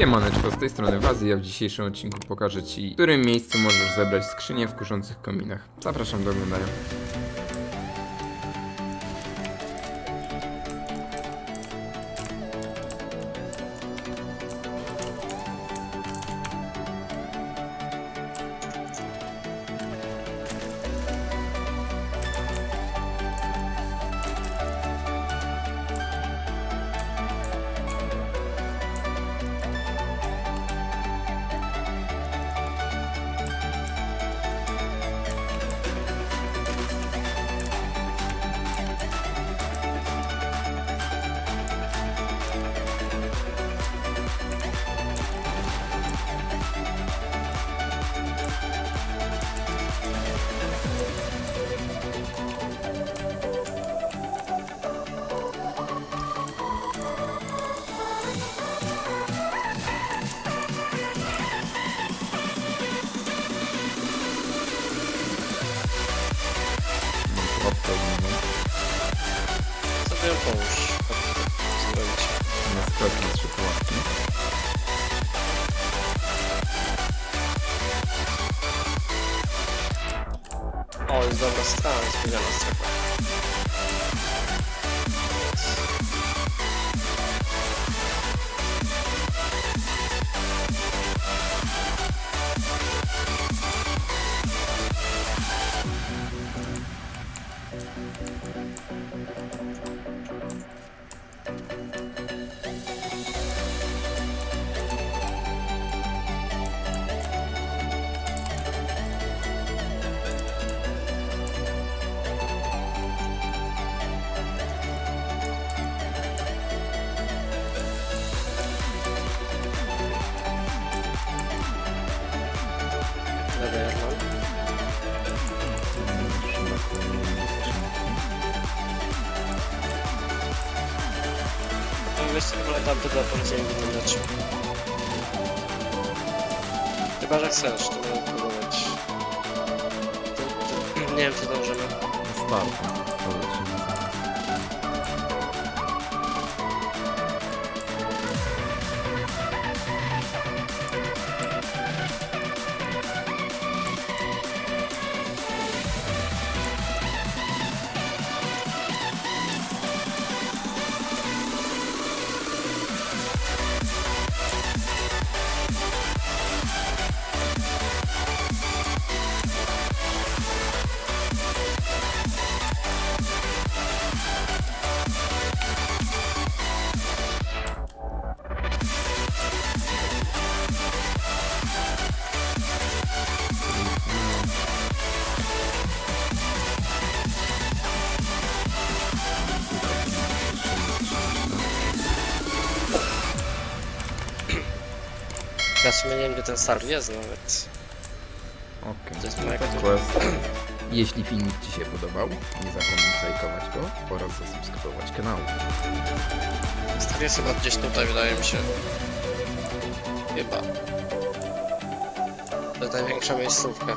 Siemaneczko, z tej strony Wazy, ja w dzisiejszym odcinku pokażę Ci, w którym miejscu możesz zebrać skrzynię w kuszących kominach. Zapraszam do oglądania. Sobie ją połóż. Zrobić. na sklep na trzy pułapki. O, jest dobra strona, powiedziana strefa. Wolę tamte dla policji nie wyglądać. Chyba, że chcesz, to mogę próbować. Nie wiem, czy dążymy. Start. To Ja w sumie nie wiem, gdzie ten star jest nawet. Okej. To jest moja quest. Jeśli filmik Ci się podobał, nie zapomnij zajkować go oraz zasubskrybować kanału. Star jest chyba gdzieś tutaj, wydaje mi się. Chyba. To jest największa miejscówka.